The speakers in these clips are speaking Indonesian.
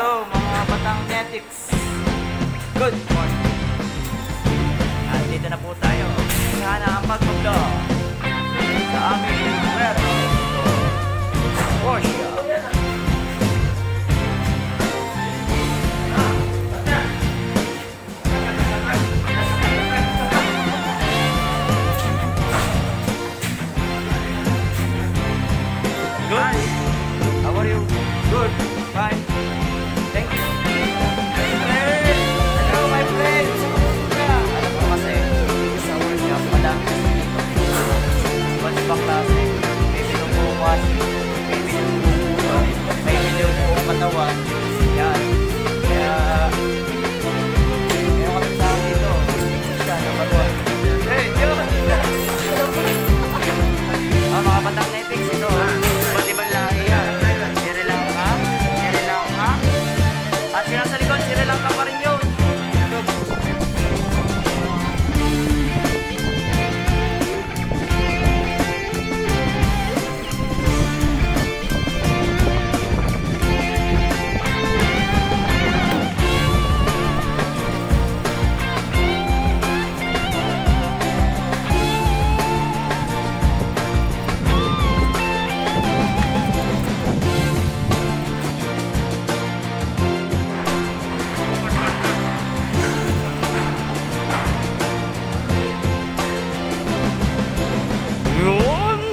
Hello mga batang netics. Good morning. Nandito na po tayo. Sana ang mag-vlog sa aming Puerto Russia. Good. How are you? Good. Fine. Thank you.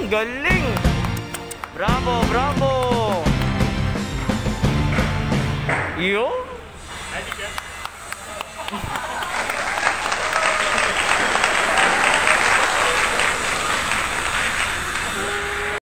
galing! Bravo, bravo! Yo!